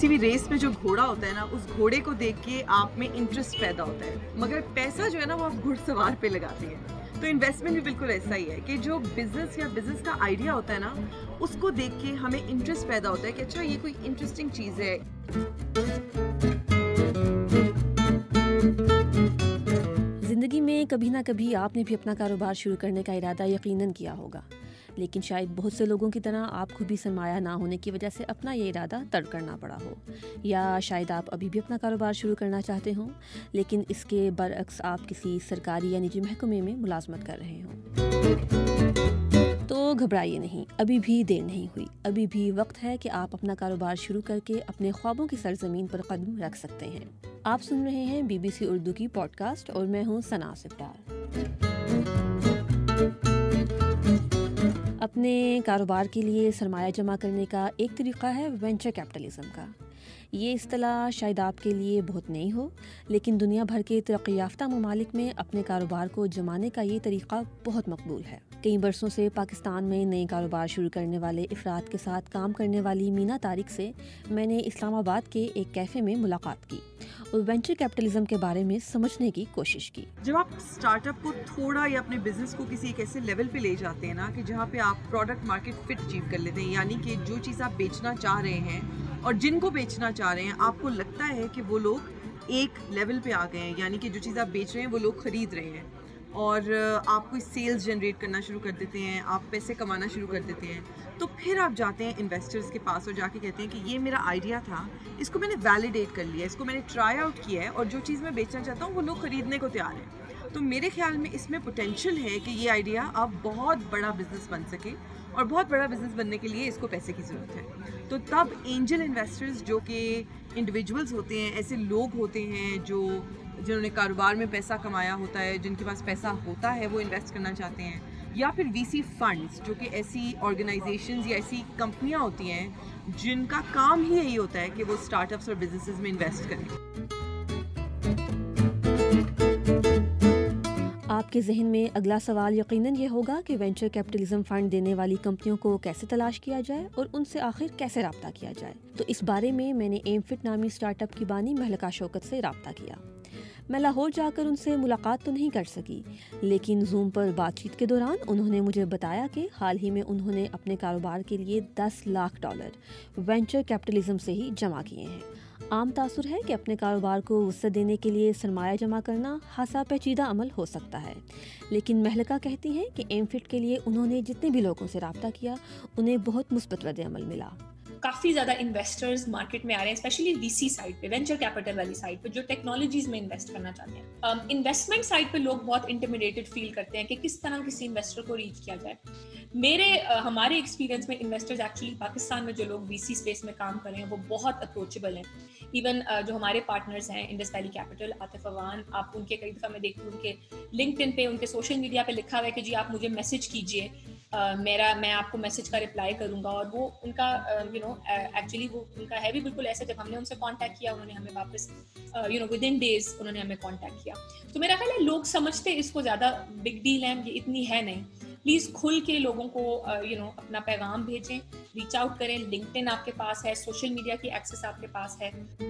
किसी भी रेस में जो घोड़ा होता है ना, उस घोड़े को देख के आप में इंटरेस्ट पैदा होता है। मगर पैसा जो है ना, वो आप घुड़सवार पे लगाते हैं। तो इन्वेस्टमेंट भी बिल्कुल ऐसा ही है कि जो बिज़नेस या बिज़नेस का आइडिया होता है ना, उसको देख के हमें इंटरेस्ट पैदा होता है कि अच्छा ये कोई इंटरेस्टिंग चीज़ है। ज़िंदगी में कभी ना कभी आपने भी अपना कारोबार शुरू करने का इरादा यकीनन किया होगा। लेकिन शायद बहुत से लोगों की तरह आपको भी सरमाया ना होने की वजह से अपना ये इरादा तर्क करना पड़ा हो। या शायद आप अभी भी अपना कारोबार शुरू करना चाहते हों, लेकिन इसके बरक्स आप किसी सरकारी या निजी महकमे में मुलाजमत कर रहे हों। तो घबराइए नहीं, अभी भी देर नहीं हुई। अभी भी वक्त है कि आप अपना कारोबार शुरू करके अपने ख्वाबों की सरजमीन पर कदम रख सकते हैं। आप सुन रहे हैं बीबीसी उर्दू की पॉडकास्ट और मैं हूँ सना सिफ्तार अपने कारोबार के लिए सरमाया जमा करने का एक तरीका है वेंचर कैपिटलिज्म का। ये असलाह शायद आपके लिए बहुत नई हो, लेकिन दुनिया भर के तरक्की याफ्ता ममालिक में अपने कारोबार को जमाने का ये तरीका बहुत मकबूल है। कई बरसों से पाकिस्तान में नए कारोबार शुरू करने वाले अफराद के साथ काम करने वाली मीना तारिक से मैंने इस्लामाबाद के एक कैफ़े में मुलाकात की और वेंचर कैपिटलिज्म के बारे में समझने की कोशिश की। जब आप स्टार्टअप को थोड़ा या अपने बिज़नेस को किसी एक ऐसे लेवल पे ले जाते हैं ना, कि जहाँ पे आप प्रोडक्ट मार्केट फिट अचीव कर लेते हैं, यानी कि जो चीज़ आप बेचना चाह रहे हैं और जिनको बेचना चाह रहे हैं, आपको लगता है कि वो लोग एक लेवल पे आ गए हैं, यानी कि जो चीज़ आप बेच रहे हैं, वो लोग खरीद रहे हैं। और आप कोई सेल्स जनरेट करना शुरू कर देते हैं, आप पैसे कमाना शुरू कर देते हैं। तो फिर आप जाते हैं इन्वेस्टर्स के पास और जाके कहते हैं कि ये मेरा आइडिया था, इसको मैंने वैलिडेट कर लिया, इसको मैंने ट्राई आउट किया है और जो चीज़ मैं बेचना चाहता हूँ, वो लोग ख़रीदने को तैयार हैं। तो मेरे ख्याल में इसमें पोटेंशियल है कि ये आइडिया अब बहुत बड़ा बिज़नेस बन सके और बहुत बड़ा बिज़नेस बनने के लिए इसको पैसे की ज़रूरत है। तो तब एंजल इन्वेस्टर्स जो कि इंडिविजुअल्स होते हैं, ऐसे लोग होते हैं जो, जिन्होंने कारोबार में पैसा कमाया होता है, जिनके पास पैसा होता है, वो इन्वेस्ट करना चाहते हैं। या फिर वीसी फंड्स जो कि ऐसी ऑर्गेनाइजेशंस या ऐसी कंपनियाँ होती हैं, जिनका काम ही यही होता है कि वो स्टार्टअप्स और बिजनेसेस में इन्वेस्ट करें। आपके जहन में अगला सवाल यकीनन ये होगा कि वेंचर कैपिटलिज्म फंड देने वाली कंपनियों को कैसे तलाश किया जाए और उनसे आखिर कैसे रबता किया जाए। तो इस बारे में मैंने एम फिट नामी स्टार्टअप की बानी महलका शौकत से रबता किया। मैं लाहौर जाकर उनसे मुलाकात तो नहीं कर सकी, लेकिन जूम पर बातचीत के दौरान उन्होंने मुझे बताया कि हाल ही में उन्होंने अपने कारोबार के लिए 10 लाख डॉलर वेंचर कैपिटलिज्म से ही जमा किए हैं। आम तासुर है कि अपने कारोबार को वसत देने के लिए सरमाया जमा करना खासा पेचीदा अमल हो सकता है। लेकिन महलका कहती हैं कि एम के लिए उन्होंने जितने भी लोगों से रबता किया, उन्हें बहुत मुस्बत रद्द अमल मिला। काफ़ी ज़्यादा इन्वेस्टर्स मार्केट में आ रहे हैं स्पेशली वीसी साइड पे वेंचर कैपिटल वाली साइड पे जो टेक्नोलॉजीज़ में इन्वेस्ट करना चाहते हैं। इन्वेस्टमेंट um, साइड पे लोग बहुत इंटरमीडिएटेड फील करते हैं कि किस तरह किसी इन्वेस्टर को रीच किया जाए। मेरे uh, हमारे एक्सपीरियंस में इन्वेस्टर्स एक्चुअली पाकिस्तान में जो लोग वीसी स्पेस में काम कर रहे हैं वो बहुत अप्रोचेबल हैं। इवन uh, जो हमारे पार्टनर्स हैं इंडस वैली कैपिटल आतिफ अवान आप उनके कई दफ़ा मैं देखती हूँ उनके लिंकड पे उनके सोशल मीडिया पे लिखा हुआ है कि जी आप मुझे मैसेज कीजिए। Uh, मेरा मैं आपको मैसेज का रिप्लाई करूँगा और वो उनका यू नो एक्चुअली वो उनका है भी बिल्कुल ऐसा जब हमने उनसे कांटेक्ट किया उन्होंने हमें वापस you know within days उन्होंने हमें कांटेक्ट किया। तो मेरा ख्याल है लोग समझते इसको ज़्यादा बिग डील है ये इतनी है नहीं। प्लीज़ खुल के लोगों को you uh, know you know, अपना पैगाम भेजें रीच आउट करें लिंकड आपके पास है सोशल मीडिया की एक्सेस आपके पास है।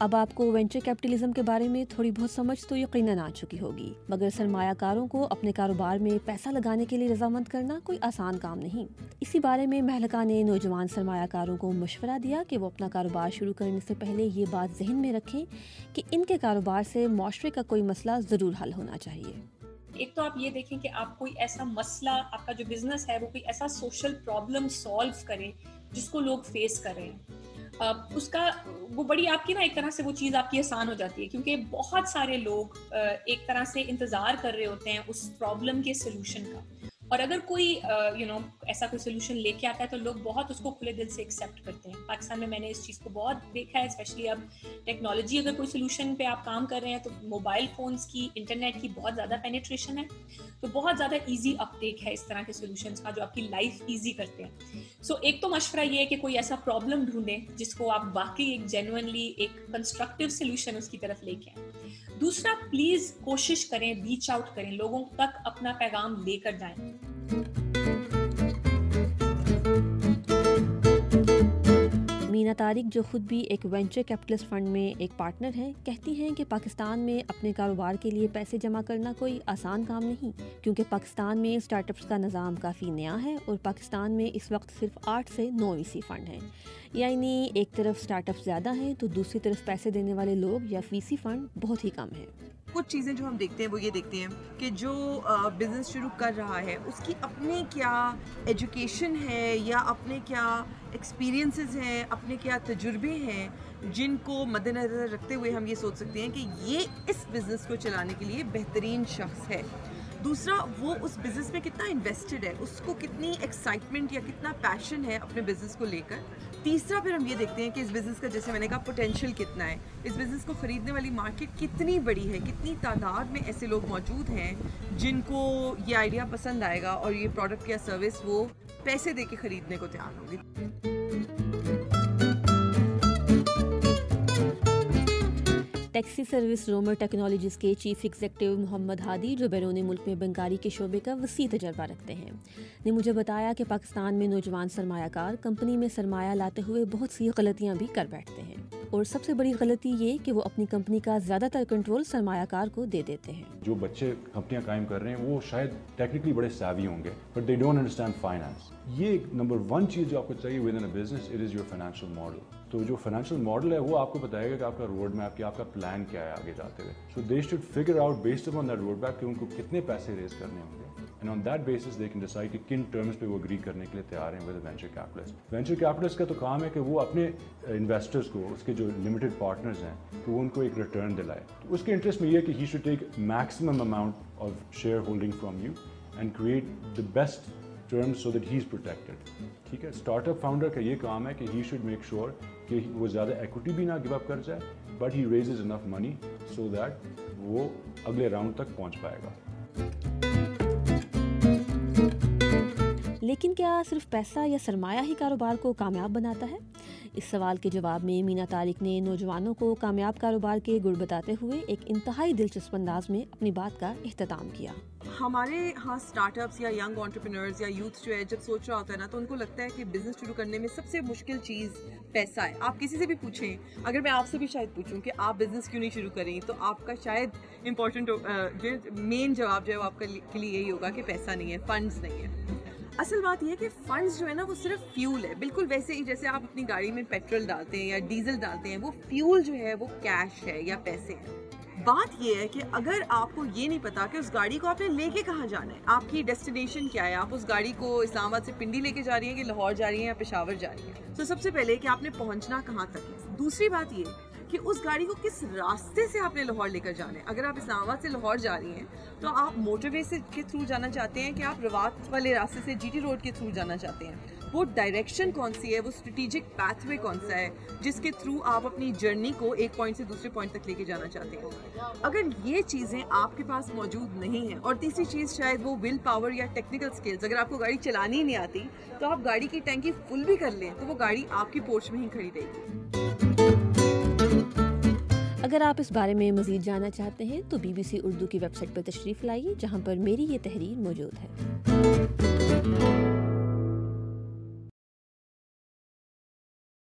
अब आपको वेंचर कैपिटलिज्म के बारे में थोड़ी बहुत समझ तो यकीनन आ चुकी होगी। मगर सरमायाकारों को अपने कारोबार में पैसा लगाने के लिए रजामंद करना कोई आसान काम नहीं। इसी बारे में महलका ने नौजवान सरमायाकारों को मशवरा दिया कि वो अपना कारोबार शुरू करने से पहले ये बात जहन में रखें कि इनके कारोबार से माशरे का कोई मसला ज़रूर हल होना चाहिए। एक तो आप ये देखें कि आप कोई ऐसा मसला, आपका जो बिज़नेस है, वो कोई ऐसा सोशल प्रॉब्लम सॉल्व करें जिसको लोग फेस कर उसका, वो बड़ी आपकी ना एक तरह से वो चीज़ आपकी आसान हो जाती है, क्योंकि बहुत सारे लोग एक तरह से इंतज़ार कर रहे होते हैं उस प्रॉब्लम के सोल्यूशन का। और अगर कोई यू नो ऐसा कोई सोल्यूशन लेके आता है तो लोग बहुत उसको खुले दिल से एक्सेप्ट करते हैं। पाकिस्तान में मैंने इस चीज़ को बहुत देखा है स्पेशली अब टेक्नोलॉजी अगर कोई सोल्यूशन पे आप काम कर रहे हैं तो मोबाइल फोन्स की इंटरनेट की बहुत ज़्यादा पेनिट्रेशन है। तो बहुत ज़्यादा ईजी अपटेक है इस तरह के सोल्यूशन का जो आपकी लाइफ ईजी करते हैं। सो so, एक तो मशवरा ये है कि कोई ऐसा प्रॉब्लम ढूंढें जिसको आप वाकई एक जेनुअनली एक कंस्ट्रक्टिव सोल्यूशन उसकी तरफ़ लेके आए। दूसरा प्लीज़ कोशिश करें रीच आउट करें लोगों तक अपना पैगाम लेकर जाएँ। मीना तारिक, जो खुद भी एक वेंचर कैपिटलिस्ट फंड में एक पार्टनर हैं, कहती हैं कि पाकिस्तान में अपने कारोबार के लिए पैसे जमा करना कोई आसान काम नहीं, क्योंकि पाकिस्तान में स्टार्टअप्स का निज़ाम काफ़ी नया है और पाकिस्तान में इस वक्त सिर्फ़ आठ से नौ वी फंड हैं। यानी एक तरफ़ स्टार्टअप ज़्यादा हैं तो दूसरी तरफ़ पैसे देने वाले लोग या वी फंड बहुत ही कम हैं। कुछ चीज़ें जो हम देखते हैं, वो ये देखते हैं कि जो बिज़नेस शुरू कर रहा है, उसकी अपने क्या एजुकेशन है या अपने क्या एक्सपीरियंसेस हैं, अपने क्या तजुर्बे हैं, जिनको मद्दनज़र रखते हुए हम ये सोच सकते हैं कि ये इस बिज़नेस को चलाने के लिए बेहतरीन शख्स है। दूसरा, वो उस बिज़नेस में कितना इन्वेस्टेड है, उसको कितनी एक्साइटमेंट या कितना पैशन है अपने बिज़नेस को लेकर? तीसरा, फिर हम ये देखते हैं कि इस बिज़नेस का, जैसे मैंने कहा पोटेंशियल कितना है। इस बिज़नेस को ख़रीदने वाली मार्केट कितनी बड़ी है, कितनी तादाद में ऐसे लोग मौजूद हैं जिनको ये आइडिया पसंद आएगा और ये प्रोडक्ट या सर्विस वो पैसे दे के ख़रीदने को तैयार होंगे। टैक्सी सर्विस रोमर टेक्नोलॉजीज़ के चीफ एग्जेक्टिव मोहम्मद हादी जो बैरून मुल्क में बंगारी के शोबे का वसी तजर्बा रखते हैं। ने मुझे बताया कि पाकिस्तान में नौजवान सरमायाकार, कंपनी में सरमाया लाते हुए बहुत सी गलतियाँ भी कर बैठते हैं। और सबसे बड़ी गलती ये कि वो अपनी कंपनी का ज़्यादातर कंट्रोल सरमायाकार को दे देते हैं। जो बच्चे कंपनियाँ कायम कर रहे हैं, वो शायद टेक्निकली बड़े सावी होंगे but they don't understand finance ये नंबर वन चीज़ जो आपको चाहिए within a business it is your financial model तो जो फाइनेंशियल मॉडल है, वो आपको बताएगा कि आपका रोड मैप क्या आपका प्लान क्या है आगे जाते हुए। So they should figure out based upon that road map कि उनको कितने पैसे रेज करने होंगे। And on that basis they can decide कि किन टर्म्स पे वो अग्री करने के लिए तैयार हैं with venture capitalist venture capitalist का तो काम है कि वो अपने इन्वेस्टर्स को, उसके जो लिमिटेड पार्टनर्स हैं, कि वो उनको एक रिटर्न दिलाए। तो उसके इंटरेस्ट में ये कि he should take maximum amount of share holding from you and create the best terms so that he is protected ठीक है? स्टार्टअप फाउंडर का ये काम है कि ही शुड मेक श्योर कि वो ज़्यादा इक्विटी भी ना गिव अप कर जाए but he raises enough money so that वो अगले राउंड तक पहुँच पाएगा। लेकिन क्या सिर्फ़ पैसा या सरमाया ही कारोबार को कामयाब बनाता है? इस सवाल के जवाब में मीना तारिक ने नौजवानों को कामयाब कारोबार के गुड़ बताते हुए एक इंतहाई दिलचस्प अंदाज में अपनी बात का अहतमाम किया। हमारे यहाँ स्टार्टअप्स या यंग ऑन्टरप्रिनर्स या यूथ जो है, जब सोच रहा होता है ना तो उनको लगता है कि बिज़नेस शुरू करने में सबसे मुश्किल चीज़ पैसा है। आप किसी से भी पूछें, अगर मैं आपसे भी शायद पूछूँ कि आप बिज़नेस क्यों नहीं शुरू करें तो आपका शायद इंपॉर्टेंट जो मेन जवाब जो है वो आपका के लिए यही होगा कि पैसा नहीं है फंड्स नहीं है। असल बात यह है कि फंड्स जो है ना, वो सिर्फ़ फ्यूल है। बिल्कुल वैसे ही जैसे आप अपनी गाड़ी में पेट्रोल डालते हैं या डीजल डालते हैं, वो फ्यूल जो है, वो कैश है या पैसे हैं। बात यह है कि अगर आपको ये नहीं पता कि उस गाड़ी को आपने लेके कहाँ जाना है, आपकी डेस्टिनेशन क्या है, आप उस गाड़ी को इस्लामाबाद से पिंडी लेके जा रही हैं कि लाहौर जा रही हैं या पेशावर जा रही हैं। तो सबसे पहले कि आपने पहुँचना कहाँ तक है। दूसरी बात ये कि उस गाड़ी को किस रास्ते से आपने लाहौर लेकर जाना है? अगर आप इस्लामाबाद से लाहौर जा रही हैं तो आप मोटरवे से के थ्रू जाना चाहते हैं कि आप रवात वाले रास्ते से जीटी रोड के थ्रू जाना चाहते हैं? वो डायरेक्शन कौन सी है? वो स्ट्रेटेजिक पाथवे कौन सा है? जिसके थ्रू आप अपनी जर्नी को एक पॉइंट से दूसरे पॉइंट तक लेके जाना चाहते हैं। अगर ये चीज़ें आपके पास मौजूद नहीं है, और तीसरी चीज़ शायद वो विल पावर या टेक्निकल स्किल्स अगर आपको गाड़ी चलानी ही नहीं आती तो आप गाड़ी की टैंकी फुल भी कर लें तो वो गाड़ी आपकी पोर्च में ही खड़ी रहेगी। अगर आप इस बारे में मज़ीद जानना चाहते हैं तो बीबीसी उर्दू की वेबसाइट पर तशरीफ़ लाइए, जहाँ पर मेरी ये तहरीर मौजूद है।